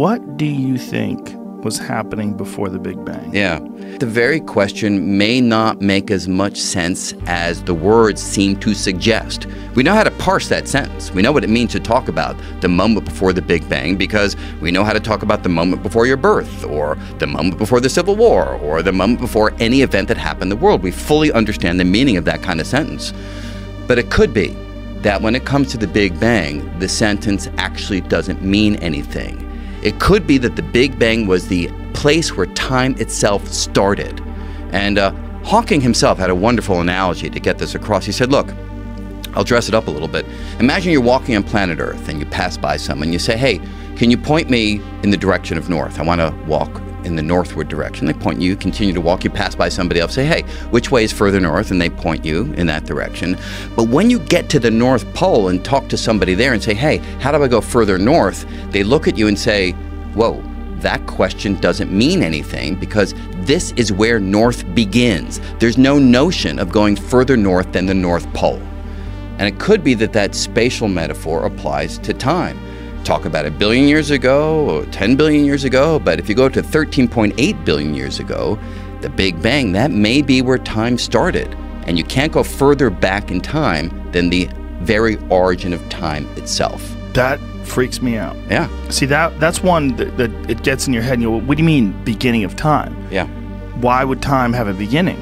What do you think was happening before the Big Bang? Yeah. The very question may not make as much sense as the words seem to suggest. We know how to parse that sentence. We know what it means to talk about the moment before the Big Bang because we know how to talk about the moment before your birth, or the moment before the Civil War, or the moment before any event that happened in the world. We fully understand the meaning of that kind of sentence. But it could be that when it comes to the Big Bang, the sentence actually doesn't mean anything. It could be that the Big Bang was the place where time itself started. And uh, Hawking himself had a wonderful analogy to get this across. He said, Look, I'll dress it up a little bit. Imagine you're walking on planet Earth and you pass by someone. You say, Hey, can you point me in the direction of north? I want to walk in the northward direction. They point you, continue to walk, you pass by somebody else, say, hey, which way is further north? And they point you in that direction. But when you get to the North Pole and talk to somebody there and say, hey, how do I go further north? They look at you and say, whoa, that question doesn't mean anything because this is where north begins. There's no notion of going further north than the North Pole. And it could be that that spatial metaphor applies to time talk about a billion years ago or 10 billion years ago, but if you go to 13.8 billion years ago, the Big Bang, that may be where time started. And you can't go further back in time than the very origin of time itself. That freaks me out. Yeah. See that that's one that, that it gets in your head. And you go, what do you mean beginning of time? Yeah. Why would time have a beginning?